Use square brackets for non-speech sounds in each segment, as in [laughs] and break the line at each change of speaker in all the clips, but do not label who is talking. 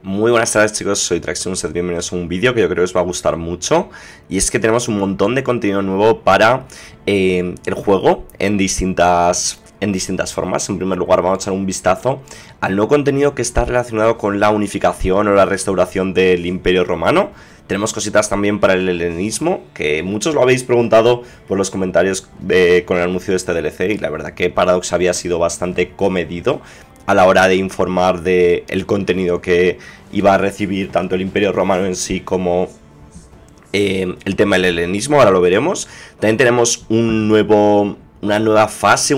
Muy buenas tardes chicos, soy Traxxon, bienvenidos a un vídeo que yo creo que os va a gustar mucho y es que tenemos un montón de contenido nuevo para eh, el juego en distintas, en distintas formas. En primer lugar vamos a echar un vistazo al nuevo contenido que está relacionado con la unificación o la restauración del Imperio Romano. Tenemos cositas también para el helenismo, que muchos lo habéis preguntado por los comentarios con el anuncio de este DLC y la verdad que Paradox había sido bastante comedido a la hora de informar del el contenido que iba a recibir tanto el Imperio Romano en sí como eh, el tema del helenismo, ahora lo veremos. También tenemos un nuevo, una nueva fase,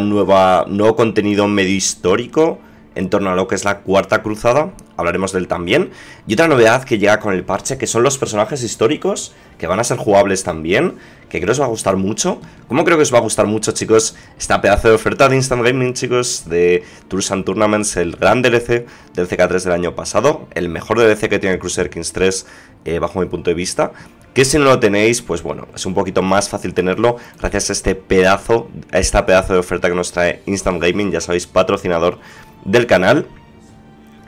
nueva, nuevo contenido medio histórico en torno a lo que es la Cuarta Cruzada, hablaremos de él también. Y otra novedad que llega con el parche, que son los personajes históricos, que van a ser jugables también, que creo que os va a gustar mucho. ¿Cómo creo que os va a gustar mucho, chicos? Esta pedazo de oferta de Instant Gaming, chicos, de Tours and Tournaments, el gran DLC del CK3 del año pasado, el mejor DLC que tiene Crusader Kings 3, eh, bajo mi punto de vista. Que si no lo tenéis, pues bueno, es un poquito más fácil tenerlo gracias a este pedazo, a esta pedazo de oferta que nos trae Instant Gaming, ya sabéis, patrocinador del canal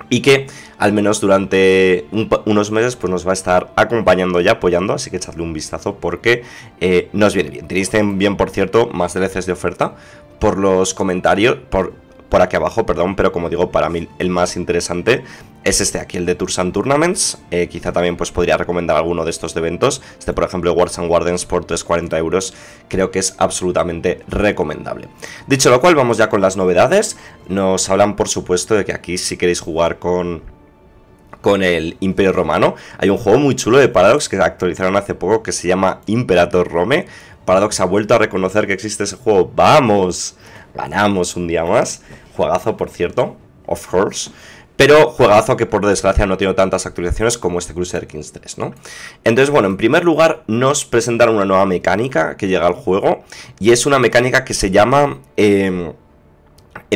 y que al menos durante unos meses pues nos va a estar acompañando y apoyando, así que echadle un vistazo porque eh, nos viene bien. Tenéis bien, por cierto, más DLCs de oferta por los comentarios, por, por aquí abajo, perdón, pero como digo, para mí el más interesante es este aquí, el de Tours and Tournaments. Eh, quizá también pues podría recomendar alguno de estos eventos. Este, por ejemplo, Wars and Wardens por 340 euros, creo que es absolutamente recomendable. Dicho lo cual, vamos ya con las novedades. Nos hablan, por supuesto, de que aquí si queréis jugar con con el Imperio Romano. Hay un juego muy chulo de Paradox que actualizaron hace poco que se llama Imperator Rome. Paradox ha vuelto a reconocer que existe ese juego. ¡Vamos! Ganamos un día más. Juegazo, por cierto. Of course. Pero juegazo que por desgracia no tiene tantas actualizaciones como este Crusader Kings 3, ¿no? Entonces, bueno, en primer lugar nos presentaron una nueva mecánica que llega al juego y es una mecánica que se llama... Em,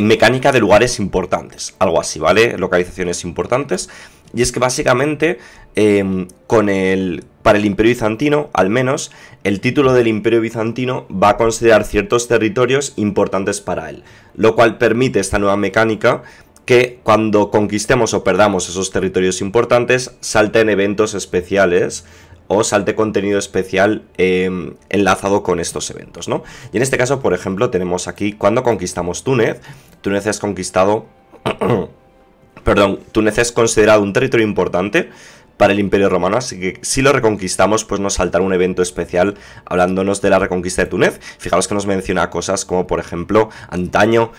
mecánica de lugares importantes, algo así, ¿vale? Localizaciones importantes. Y es que básicamente, em, con el, para el Imperio Bizantino, al menos, el título del Imperio Bizantino va a considerar ciertos territorios importantes para él. Lo cual permite esta nueva mecánica que cuando conquistemos o perdamos esos territorios importantes, salten eventos especiales o salte contenido especial em, enlazado con estos eventos, ¿no? Y en este caso, por ejemplo, tenemos aquí cuando conquistamos Túnez, Túnez es conquistado, [clears throat] perdón, Túnez es considerado un territorio importante para el Imperio Romano, así que si lo reconquistamos, pues nos saltará un evento especial hablándonos de la reconquista de Túnez. Fijaos que nos menciona cosas como, por ejemplo, antaño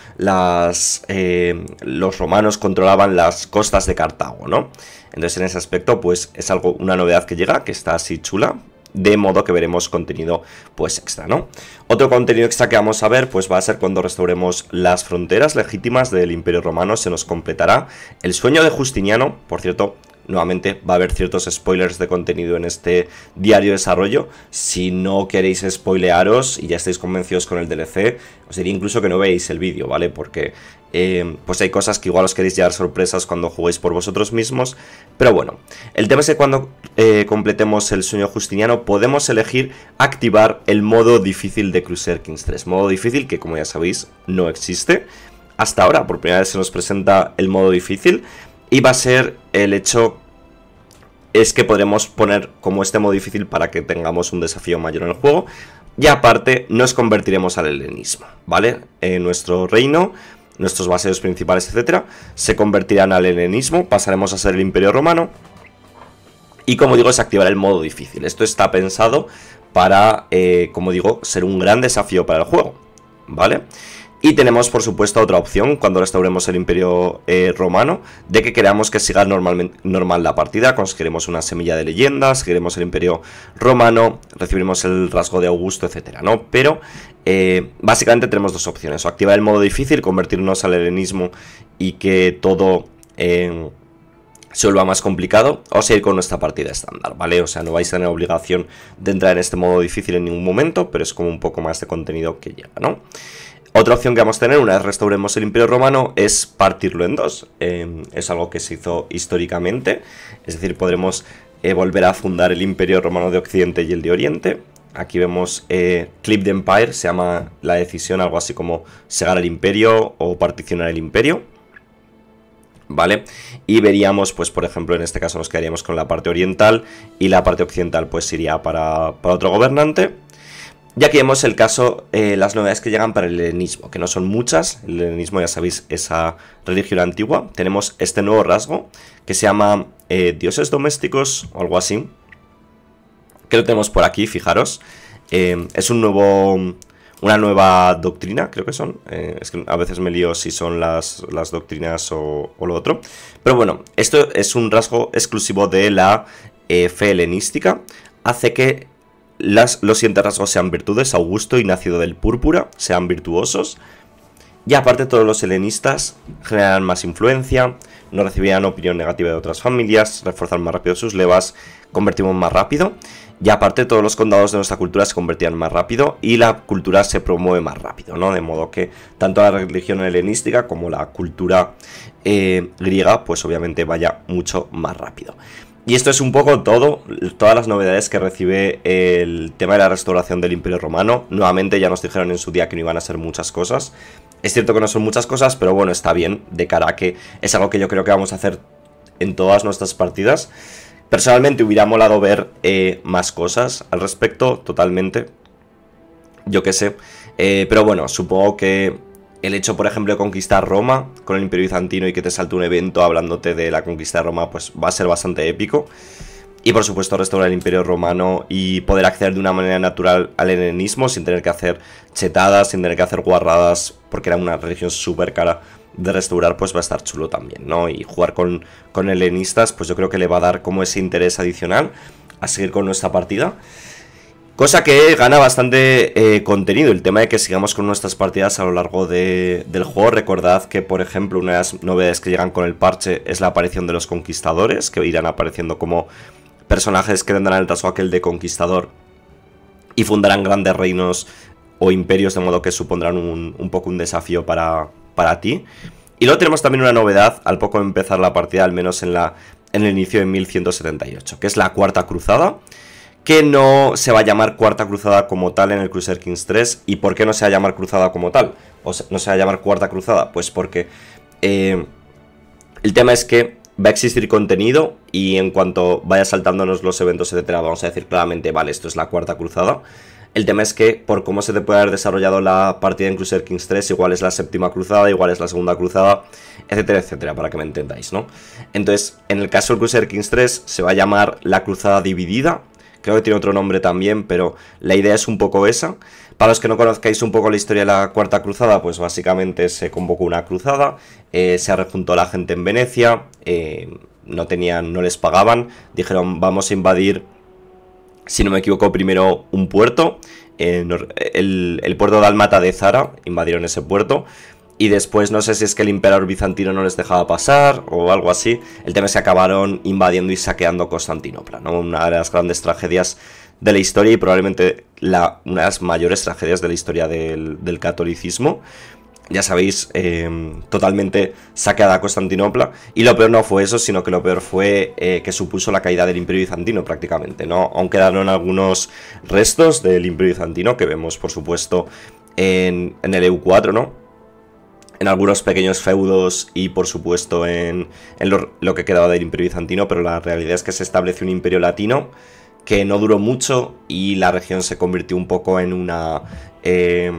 eh, los romanos controlaban las costas de Cartago, ¿no? Entonces, en ese aspecto, pues es algo, una novedad que llega, que está así chula, de modo que veremos contenido pues extra, ¿no? Otro contenido extra que vamos a ver pues va a ser cuando restauremos las fronteras legítimas del Imperio Romano, se nos completará el sueño de Justiniano, por cierto, Nuevamente va a haber ciertos spoilers de contenido en este diario desarrollo. Si no queréis spoilearos y ya estáis convencidos con el DLC, os diría incluso que no veáis el vídeo, ¿vale? Porque eh, pues hay cosas que igual os queréis llevar sorpresas cuando juguéis por vosotros mismos. Pero bueno, el tema es que cuando eh, completemos el sueño justiniano podemos elegir activar el modo difícil de Crusader Kings 3. Modo difícil que como ya sabéis no existe. Hasta ahora por primera vez se nos presenta el modo difícil y va a ser el hecho es que podremos poner como este modo difícil para que tengamos un desafío mayor en el juego. Y aparte nos convertiremos al helenismo, ¿vale? En nuestro reino, nuestros baseos principales, etcétera, se convertirán al helenismo, pasaremos a ser el imperio romano. Y como digo, se activará el modo difícil. Esto está pensado para, eh, como digo, ser un gran desafío para el juego, ¿vale? Y tenemos, por supuesto, otra opción cuando restauremos el Imperio eh, Romano, de que queramos que siga normal la partida, conseguiremos una semilla de leyenda, seguiremos el Imperio Romano, recibiremos el rasgo de Augusto, etcétera, ¿no? Pero eh, básicamente tenemos dos opciones, o activar el modo difícil, convertirnos al helenismo y que todo... Eh, se vuelva más complicado o seguir con nuestra partida estándar, ¿vale? O sea, no vais a tener obligación de entrar en este modo difícil en ningún momento, pero es como un poco más de contenido que llega, ¿no? Otra opción que vamos a tener una vez restauremos el Imperio Romano es partirlo en dos. Em, es algo que se hizo históricamente, es decir, podremos eh, volver a fundar el Imperio Romano de Occidente y el de Oriente. Aquí vemos eh, Clip the Empire, se llama la decisión algo así como segar el imperio o particionar el imperio. ¿vale? Y veríamos, pues por ejemplo, en este caso nos quedaríamos con la parte oriental y la parte occidental pues iría para, para otro gobernante. Ya que vemos el caso, eh, las novedades que llegan para el helenismo, que no son muchas, el helenismo ya sabéis, esa religión antigua, tenemos este nuevo rasgo que se llama eh, dioses domésticos o algo así, que lo tenemos por aquí, fijaros, eh, es un nuevo, una nueva doctrina, creo que son, es que a veces me lío si son las, las doctrinas o, o, lo otro, pero bueno, esto es un rasgo exclusivo de la fe helenística, hace que los siguientes rasgos sean virtudes, Augusto y nacido del púrpura, sean virtuosos. Y aparte todos los helenistas generarán más influencia, no recibirán opinión negativa de otras familias, reforzan más rápido sus levas, convertimos más rápido. Y aparte todos los condados de nuestra cultura se convertirán más rápido y la cultura se promueve más rápido, ¿no? De modo que tanto la religión helenística como la cultura eh, griega pues obviamente vaya mucho más rápido. Y esto es un poco todo, todas las novedades que recibe el tema de la restauración del Imperio Romano. Nuevamente ya nos dijeron en su día que no iban a ser muchas cosas. Es cierto que no son muchas cosas, pero bueno, está bien de cara a que es algo que yo creo que vamos a hacer en todas nuestras partidas. Personalmente hubiera molado ver eh, más cosas al respecto, totalmente. Yo qué sé. Eh, pero bueno, supongo que el hecho, por ejemplo, de conquistar Roma con el Imperio Bizantino y que te salte un evento hablándote de la conquista de Roma, pues va a ser bastante épico. Y por supuesto restaurar el Imperio Romano y poder acceder de una manera natural al helenismo sin tener que hacer chetadas, sin tener que hacer guarradas, porque era una religión súper cara de restaurar, pues va a estar chulo también, ¿no? Y jugar con, con helenistas, pues yo creo que le va a dar como ese interés adicional a seguir con nuestra partida. Cosa que gana bastante eh, contenido, el tema de que sigamos con nuestras partidas a lo largo del juego. Recordad que, por ejemplo, una de las novedades que llegan con el parche es la aparición de los conquistadores, que irán apareciendo como personajes que tendrán el rasgo aquel de conquistador y fundarán grandes reinos o imperios, de modo que supondrán un, un poco un desafío para, para ti. Y luego tenemos también una novedad al poco empezar la partida, al menos en, la, en el inicio de 1178, que es la Cuarta Cruzada que no se va a llamar Cuarta Cruzada como tal en el Crusader Kings 3. ¿Y por qué no se va a llamar Cruzada como tal? O no se va a llamar Cuarta Cruzada. Pues porque eh, el tema es que va a existir contenido y en cuanto vaya saltándonos los eventos, etcétera, vamos a decir claramente, vale, esto es la Cuarta Cruzada. El tema es que, por cómo se te puede haber desarrollado la partida en Crusader Kings 3, igual es la séptima cruzada, igual es la segunda cruzada, etcétera, etcétera, para que me entendáis, ¿no? Entonces, en el caso del Crusader Kings 3, se va a llamar la cruzada dividida, Creo que tiene otro nombre también, pero la idea es un poco esa. Para los que no conozcáis un poco la historia de la Cuarta Cruzada, pues básicamente se convocó una cruzada, eh, se rejuntó la gente en Venecia, eh, no tenían, no les pagaban, dijeron vamos a invadir, si no me equivoco, primero un puerto, eh, el, el, puerto de Almata de Zara, invadieron ese puerto, y después no sé si es que el emperador bizantino no les dejaba pasar o algo así. El tema es que acabaron invadiendo y saqueando Constantinopla, ¿no? Una de las grandes tragedias de la historia y probablemente una de las mayores tragedias de la historia del, catolicismo. Ya sabéis, em, totalmente saqueada Constantinopla. Y lo peor no fue eso, sino que lo peor fue eh, que supuso la caída del Imperio Bizantino prácticamente, ¿no? Aún quedaron algunos restos del Imperio Bizantino que vemos, por supuesto, en, en el EU4, ¿no? En algunos pequeños feudos y por supuesto en, lo, que quedaba del imperio bizantino, pero la realidad es que se estableció un imperio latino que no duró mucho y la región se convirtió un poco en una eh,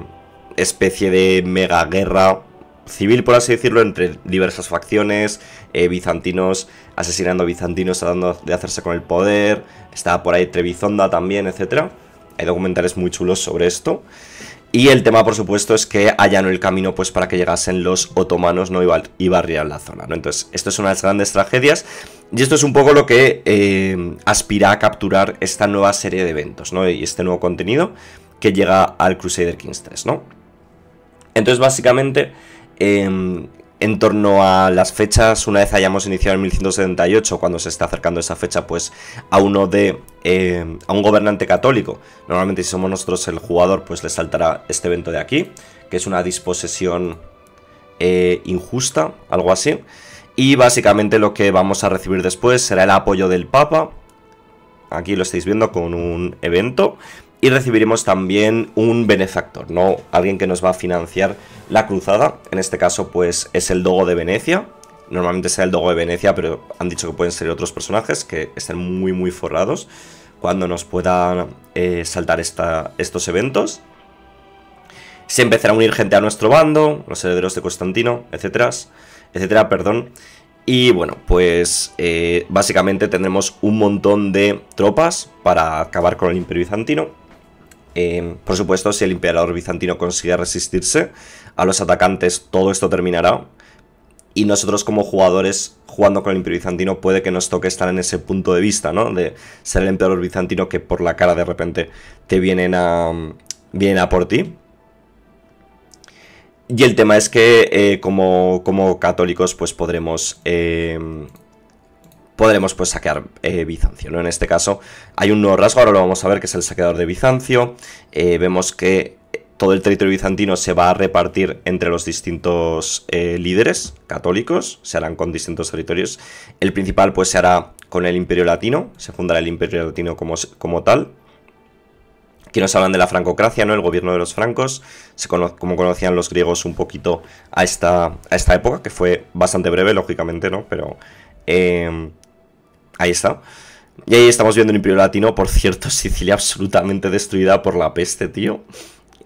especie de mega guerra civil, por así decirlo, entre diversas facciones, eh, bizantinos asesinando bizantinos, tratando de hacerse con el poder, estaba por ahí Trebizonda también, etc. Hay documentales muy chulos sobre esto. Y el tema, por supuesto, es que allanó el camino pues, para que llegasen los otomanos ¿no? y, barrieran la zona. ¿no? Entonces, esto es una de las grandes tragedias. Y esto es un poco lo que eh, aspira a capturar esta nueva serie de eventos ¿no? y este nuevo contenido que llega al Crusader Kings 3. ¿no? Entonces, básicamente, em, en torno a las fechas, una vez hayamos iniciado en 1178, cuando se está acercando esa fecha, pues a uno de eh, a un gobernante católico. Normalmente si somos nosotros el jugador, pues le saltará este evento de aquí, que es una disposesión eh, injusta, algo así. Y básicamente lo que vamos a recibir después será el apoyo del Papa. Aquí lo estáis viendo con un evento y recibiremos también un benefactor, ¿no? Alguien que nos va a financiar la cruzada. En este caso, pues es el Dogo de Venecia, normalmente sea el Dogo de Venecia, pero han dicho que pueden ser otros personajes que estén muy, muy forrados cuando nos puedan eh, saltar estos eventos. Se empezará a unir gente a nuestro bando, los herederos de Constantino, etcétera, etcétera, perdón. Y bueno, pues eh, básicamente tendremos un montón de tropas para acabar con el Imperio Bizantino. Eh, por supuesto, si el emperador bizantino consigue resistirse a los atacantes, todo esto terminará. Y nosotros como jugadores jugando con el Imperio Bizantino puede que nos toque estar en ese punto de vista, ¿no? De ser el emperador bizantino que por la cara de repente te vienen a, vienen a por ti. Y el tema es que eh, como, como, católicos pues podremos... Eh, podremos pues saquear eh, Bizancio, ¿no? En este caso hay un nuevo rasgo, ahora lo vamos a ver, que es el saqueador de Bizancio. vemos que todo el territorio bizantino se va a repartir entre los distintos líderes católicos, se harán con distintos territorios. El principal pues se hará con el Imperio Latino, se fundará el Imperio Latino como, como tal que nos hablan de la francocracia, ¿no? El gobierno de los francos, como conocían los griegos un poquito a esta, a esta época, que fue bastante breve, lógicamente, ¿no? Pero ahí está. Y ahí estamos viendo un imperio latino, por cierto, [laughs] Sicilia absolutamente destruida por la peste, tío.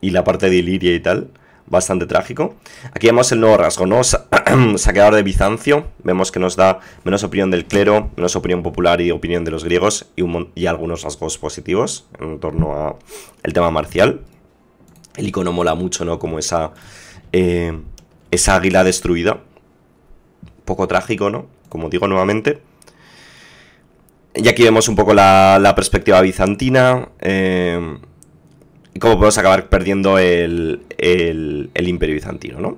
Y la parte de Iliria y tal bastante trágico. Aquí vemos el nuevo rasgo, ¿no? [clears throat] saqueador de Bizancio. Vemos que nos da menos opinión del clero, menos opinión popular y opinión de los griegos y, y algunos rasgos positivos en torno a el tema marcial. El icono mola mucho, ¿no? Como esa, eh, esa águila destruida. poco trágico, ¿no? Como digo nuevamente. Y aquí vemos un poco la, perspectiva bizantina. Eh, y cómo podemos acabar perdiendo el, el, imperio bizantino, ¿no?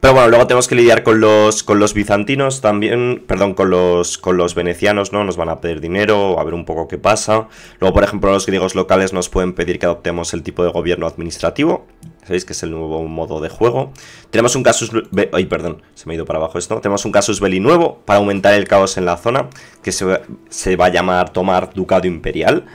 Pero bueno, luego tenemos que lidiar con los, con los bizantinos también, perdón, con los, con los venecianos, ¿no? Nos van a pedir dinero, a ver un poco qué pasa. Luego, por ejemplo, los griegos locales nos pueden pedir que adoptemos el tipo de gobierno administrativo. Sabéis que es el nuevo modo de juego. Tenemos un casus... Ay, perdón, se me ha ido para abajo esto. Tenemos un casus belli nuevo para aumentar el caos en la zona, que se, se va a llamar tomar ducado imperial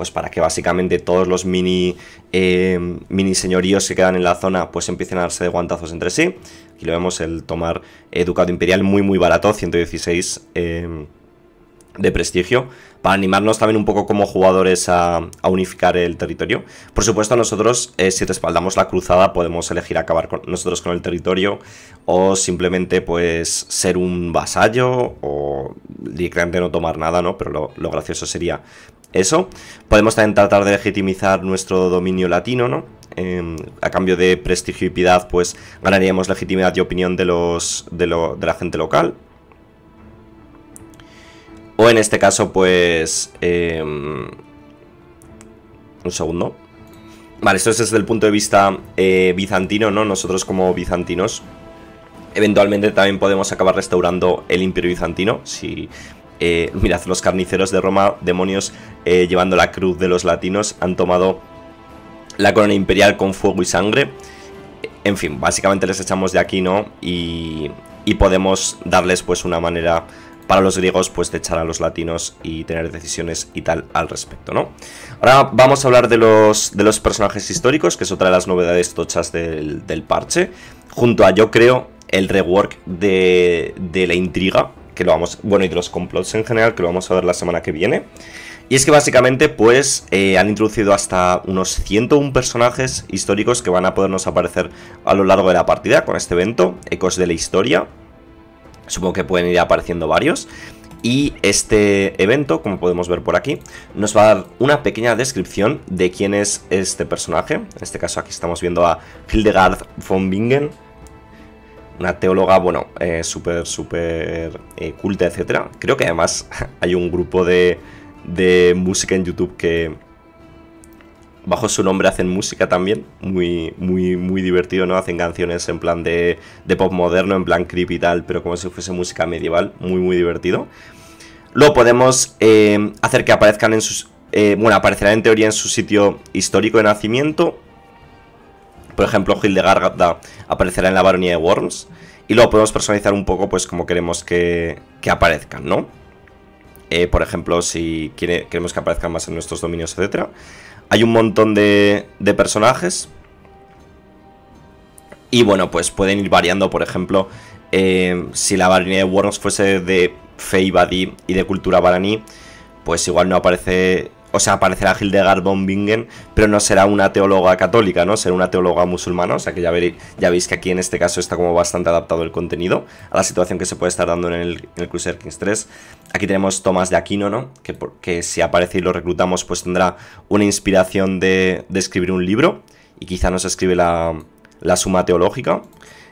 pues para que básicamente todos los mini, eh, mini señoríos que quedan en la zona pues empiecen a darse de guantazos entre sí. Aquí lo vemos el tomar Ducado Imperial muy muy barato, 116 eh, de prestigio, para animarnos también un poco como jugadores a, unificar el territorio. Por supuesto nosotros, eh, si respaldamos la cruzada, podemos elegir acabar con nosotros con el territorio o simplemente pues ser un vasallo o directamente no tomar nada, ¿no? Pero lo gracioso sería eso. Podemos también tratar de legitimizar nuestro dominio latino, ¿no? Em, a cambio de prestigio y piedad, pues ganaríamos legitimidad y opinión de, los, de, la gente local. O en este caso, pues... Em, un segundo. Vale, esto es desde el punto de vista eh, bizantino, ¿no? Nosotros como bizantinos Eventualmente también podemos acabar restaurando el imperio bizantino Si eh, mirad, los carniceros de Roma, demonios, eh, llevando la cruz de los latinos, han tomado la corona imperial con fuego y sangre. En fin, básicamente les echamos de aquí, ¿no? Y, y podemos darles pues una manera para los griegos pues de echar a los latinos y tener decisiones y tal al respecto, ¿no? Ahora vamos a hablar de los, de los personajes históricos, que es otra de las novedades tochas del, del parche, junto a yo creo el rework de, de la intriga, que lo vamos, bueno, y de los complots en general, que lo vamos a ver la semana que viene. Y es que básicamente, pues, eh, han introducido hasta unos 101 personajes históricos que van a podernos aparecer a lo largo de la partida con este evento, Ecos de la Historia. Supongo que pueden ir apareciendo varios. Y este evento, como podemos ver por aquí, nos va a dar una pequeña descripción de quién es este personaje. En este caso aquí estamos viendo a Hildegard von Bingen, una teóloga, bueno, eh, súper, súper eh, culta, etcétera. Creo que además [laughs] hay un grupo de, de música en YouTube que bajo su nombre hacen música también, muy, muy, muy divertido, ¿no? Hacen canciones en plan de, de pop moderno, en plan creepy y tal, pero como si fuese música medieval, muy, muy divertido. Lo podemos eh, hacer que aparezcan en sus... bueno, aparecerá en teoría en su sitio histórico de nacimiento, por ejemplo, Hildegard aparecerá en la baronía de Worms. Y luego podemos personalizar un poco, pues, como queremos que, aparezcan, ¿no? Eh, por ejemplo, si queremos que aparezcan más en nuestros dominios, etc. Hay un montón de, personajes. Y bueno, pues pueden ir variando, por ejemplo, eh, si la baronía de Worms fuese de fe y y de cultura baraní, pues igual no aparece o sea, aparecerá Hildegard von Bingen, pero no será una teóloga católica, ¿no? Será una teóloga musulmana, o sea que ya, veréis, ya veis que aquí en este caso está como bastante adaptado el contenido a la situación que se puede estar dando en el, en Crusader Kings 3. Aquí tenemos Tomás de Aquino, ¿no? Que, si aparece y lo reclutamos, pues tendrá una inspiración de, de escribir un libro y quizá nos escribe la, la suma teológica.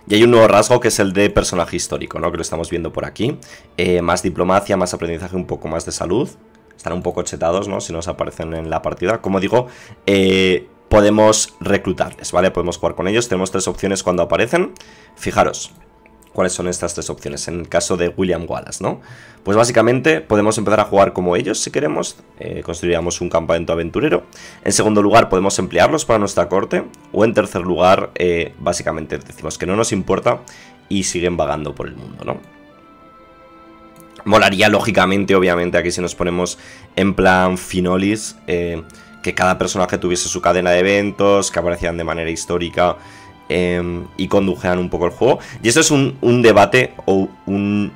Y hay un nuevo rasgo que es el de personaje histórico, ¿no? Que lo estamos viendo por aquí. Eh, más diplomacia, más aprendizaje, un poco más de salud están un poco chetados, ¿no? Si nos aparecen en la partida. Como digo, eh, podemos reclutarles, ¿vale? Podemos jugar con ellos. Tenemos tres opciones cuando aparecen. Fijaros, ¿cuáles son estas tres opciones? En el caso de William Wallace, ¿no? Pues básicamente podemos empezar a jugar como ellos si queremos. Eh, construiríamos un campamento aventurero. En segundo lugar, podemos emplearlos para nuestra corte. O en tercer lugar, eh, básicamente decimos que no nos importa y siguen vagando por el mundo, ¿no? Molaría, lógicamente, obviamente, aquí si nos ponemos en plan Finolis, eh, que cada personaje tuviese su cadena de eventos, que aparecieran de manera histórica em, y condujeran un poco el juego. Y eso es un, debate o un...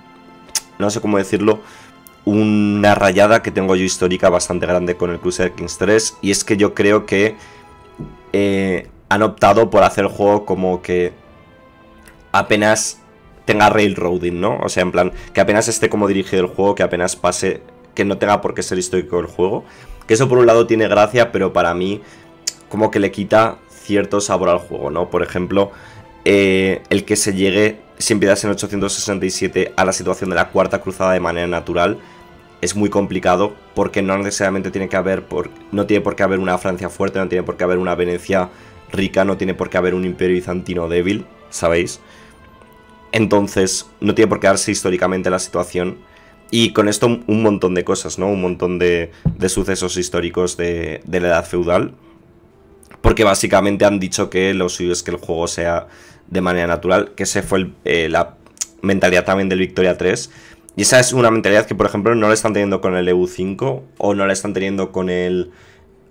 no sé cómo decirlo, una rayada que tengo yo histórica bastante grande con el Crusader Kings 3, y es que yo creo que eh, han optado por hacer el juego como que apenas tenga railroading, ¿no? O sea, en plan, que apenas esté como dirigido el juego, que apenas pase, que no tenga por qué ser histórico el juego. Que eso por un lado tiene gracia, pero para mí como que le quita cierto sabor al juego, ¿no? Por ejemplo, eh, el que se llegue, si empiezas en 867, a la situación de la cuarta cruzada de manera natural, es muy complicado porque no necesariamente tiene que haber, no tiene por qué haber una Francia fuerte, no tiene por qué haber una Venecia rica, no tiene por qué haber un imperio bizantino débil, ¿sabéis? Entonces, no tiene por qué darse históricamente la situación. Y con esto un montón de cosas, ¿no? Un montón de, sucesos históricos de, la edad feudal. Porque básicamente han dicho que lo suyo es que el juego sea de manera natural. Que ese fue eh, la mentalidad también del Victoria 3. Y esa es una mentalidad que, por ejemplo, no la están teniendo con el EU5 o no la están teniendo con el...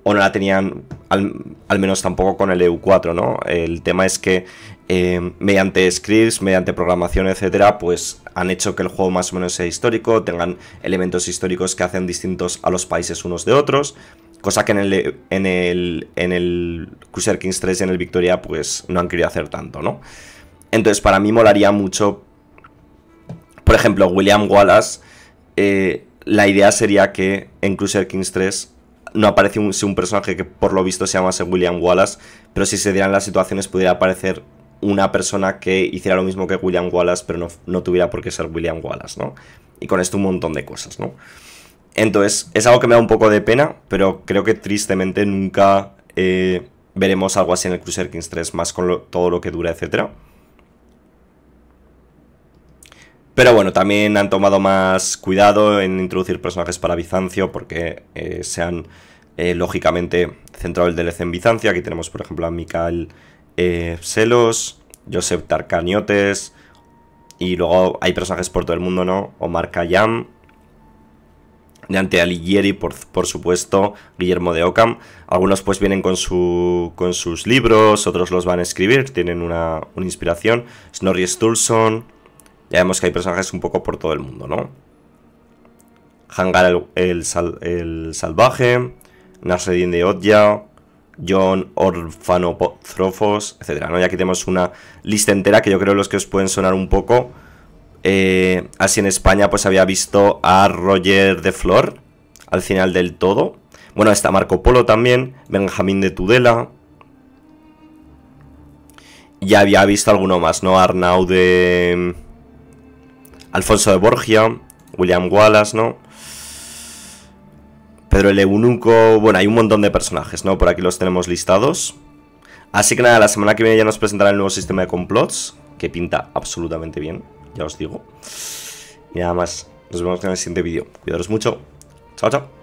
o no la tenían al, al menos tampoco con el EU4, ¿no? El tema es que eh, mediante scripts, mediante programación, etcétera, pues han hecho que el juego más o menos sea histórico, tengan elementos históricos que hacen distintos a los países unos de otros, cosa que en el, en el, en el Crusader Kings 3 y en el Victoria, pues no han querido hacer tanto, ¿no? Entonces, para mí molaría mucho, por ejemplo, William Wallace, eh, la idea sería que en Crusader Kings 3 no aparece un, personaje que por lo visto se llamase William Wallace, pero si se dieran las situaciones pudiera aparecer una persona que hiciera lo mismo que William Wallace, pero no, tuviera por qué ser William Wallace, ¿no? Y con esto un montón de cosas, ¿no? Entonces, es algo que me da un poco de pena, pero creo que tristemente nunca eh, veremos algo así en el Cruiser Kings 3, más con todo lo que dura, etc. Pero bueno, también han tomado más cuidado en introducir personajes para Bizancio, porque eh, se han, eh, lógicamente, centrado el DLC en Bizancio. Aquí tenemos, por ejemplo, a Mikael eh, Celos, Joseph Tarcaniotes, y luego hay personajes por todo el mundo, ¿no? Omar Khayyam, Dante Alighieri, por, por supuesto, Guillermo de Ockham. Algunos pues vienen con, su, con sus libros, otros los van a escribir, tienen una, inspiración. Snorri Sturluson, ya vemos que hay personajes un poco por todo el mundo, ¿no? Hangar el, el, Salvaje, Nasreddin de Odja, John Orfanotrofos, etc. ¿no? Y aquí tenemos una lista entera que yo creo los que os pueden sonar un poco. Eh, así en España pues había visto a Roger de Flor al final del todo. Bueno, está Marco Polo también, Benjamín de Tudela. Ya había visto alguno más, ¿no? Arnau de... Alfonso de Borgia, William Wallace, ¿no? Pedro el Eunuco, bueno, hay un montón de personajes, ¿no? Por aquí los tenemos listados. Así que nada, la semana que viene ya nos presentará el nuevo sistema de complots, que pinta absolutamente bien, ya os digo. Y nada más, nos vemos en el siguiente vídeo. Cuidaros mucho. Chao, chao.